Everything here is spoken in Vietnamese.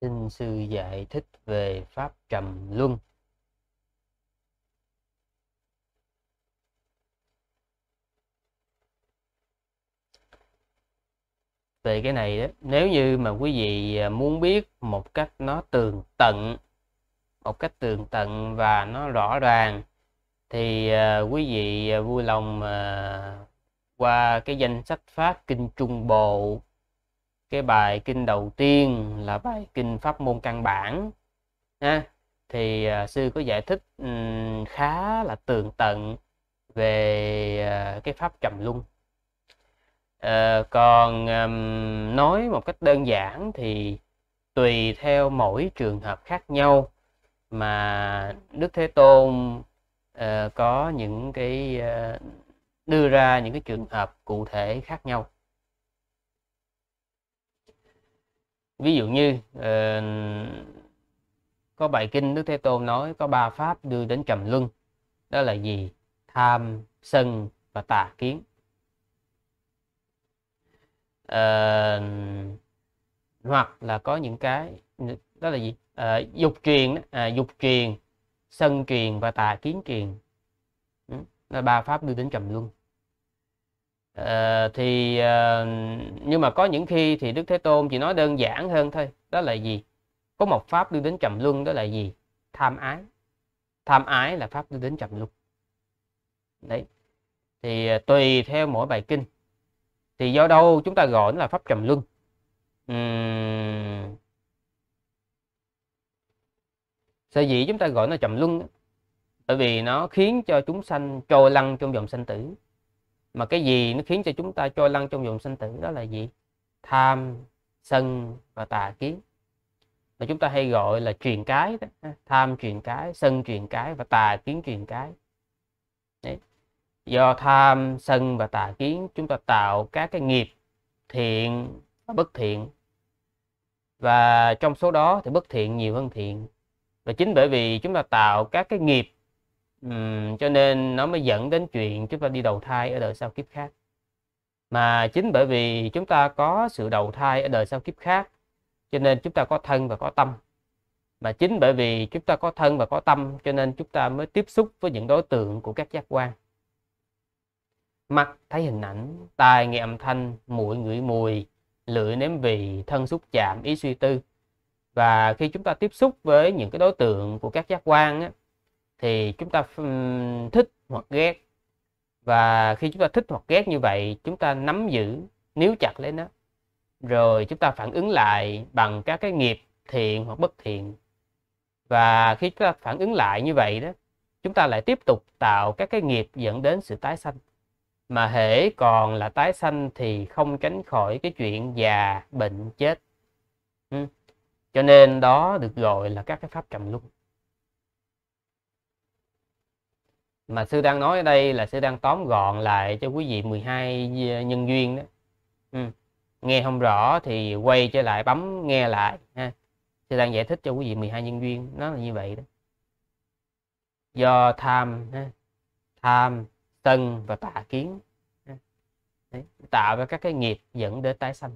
Xin sư giải thích về pháp trầm luân. Về cái này đó, nếu như mà quý vị à, muốn biết một cách nó tường tận, một cách tường tận và nó rõ ràng thì à, quý vị à, vui lòng qua cái danh sách pháp kinh Trung Bộ cái bài kinh đầu tiên là bài kinh pháp môn căn bản ha. Thì uh, sư có giải thích um, khá là tường tận về uh, cái pháp trầm luân. Uh, còn um, nói một cách đơn giản thì tùy theo mỗi trường hợp khác nhau mà đức thế tôn uh, có những cái uh, đưa ra những cái trường hợp cụ thể khác nhau. Ví dụ như uh, có bài kinh Đức Thế Tôn nói có ba pháp đưa đến trầm luân đó là gì? Tham sân và tà kiến. Uh, hoặc là có những cái đó là gì? Uh, dục truyền à, dục truyền sân truyền và tà kiến truyền. Đó là ba pháp đưa đến trầm luân. Ờ, thì uh, nhưng mà có những khi thì đức thế tôn chỉ nói đơn giản hơn thôi đó là gì? Có một pháp đưa đến trầm luân đó là gì? Tham ái. Tham ái là pháp đưa đến trầm luân. Đấy. Thì uh, tùy theo mỗi bài kinh. Thì do đâu chúng ta gọi nó là pháp trầm luân? Uhm... sở dĩ chúng ta gọi nó trầm luân bởi vì nó khiến cho chúng sanh trôi lăn trong dòng sanh tử mà cái gì nó khiến cho chúng ta trôi lăn trong dòng sanh tử đó là gì? Tham, sân và tà kiến. Mà chúng ta hay gọi là truyền cái đó. tham truyền cái, sân truyền cái và tà kiến truyền cái. Đấy. do tham, sân và tà kiến, chúng ta tạo các cái nghiệp thiện và bất thiện. Và trong số đó thì bất thiện nhiều hơn thiện. Và chính bởi vì chúng ta tạo các cái nghiệp uhm, cho nên nó mới dẫn đến chuyện chúng ta đi đầu thai ở đời sau kiếp khác. Mà chính bởi vì chúng ta có sự đầu thai ở đời sau kiếp khác cho nên chúng ta có thân và có tâm. Mà chính bởi vì chúng ta có thân và có tâm cho nên chúng ta mới tiếp xúc với những đối tượng của các giác quan. Mắt thấy hình ảnh tai nghe âm thanh mũi ngửi mùi lưỡi nếm vị thân xúc chạm ý suy tư. Và khi chúng ta tiếp xúc với những cái đối tượng của các giác quan á, thì chúng ta thích hoặc ghét. Và khi chúng ta thích hoặc ghét như vậy, chúng ta nắm giữ, níu chặt lấy nó. Rồi chúng ta phản ứng lại bằng các cái nghiệp thiện hoặc bất thiện. Và khi chúng ta phản ứng lại như vậy đó, chúng ta lại tiếp tục tạo các cái nghiệp dẫn đến sự tái sanh. Mà hễ còn là tái sanh thì không tránh khỏi cái chuyện già, bệnh, chết. Ừ. cho nên đó được gọi là các cái pháp trầm luân. Mà sư đang nói ở đây là sư đang tóm gọn lại cho quý vị 12 ờ, nhân duyên đó ừ. nghe không rõ thì quay trở lại bấm nghe lại ha sư đang giải thích cho quý vị 12 nhân duyên nó là như vậy đó do tham ha. tham sân và tà kiến Đấy, tạo ra các cái nghiệp dẫn đến tái sanh